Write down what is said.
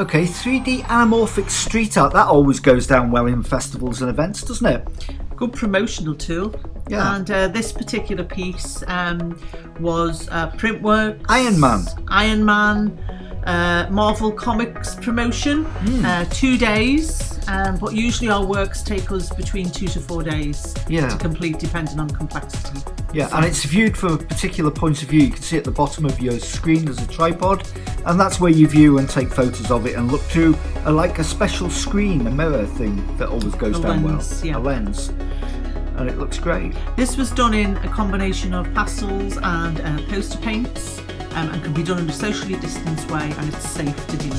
Okay, 3D anamorphic street art, that always goes down well in festivals and events, doesn't it? Good promotional tool. Yeah. And uh, this particular piece um, was uh, Printworks, Iron Man. Iron Man, uh, Marvel Comics promotion. Hmm. Uh, two days, um, but usually our works take us between two to four days Yeah. to complete, depending on complexity. Yeah, and it's viewed from a particular point of view. You can see at the bottom of your screen there's a tripod, and that's where you view and take photos of it and look through a, like a special screen, a mirror thing that always goes A down lens, well. yeah. A lens. And it looks great. This was done in a combination of pastels and uh, poster paints um, and can be done in a socially distanced way and it's safe to do.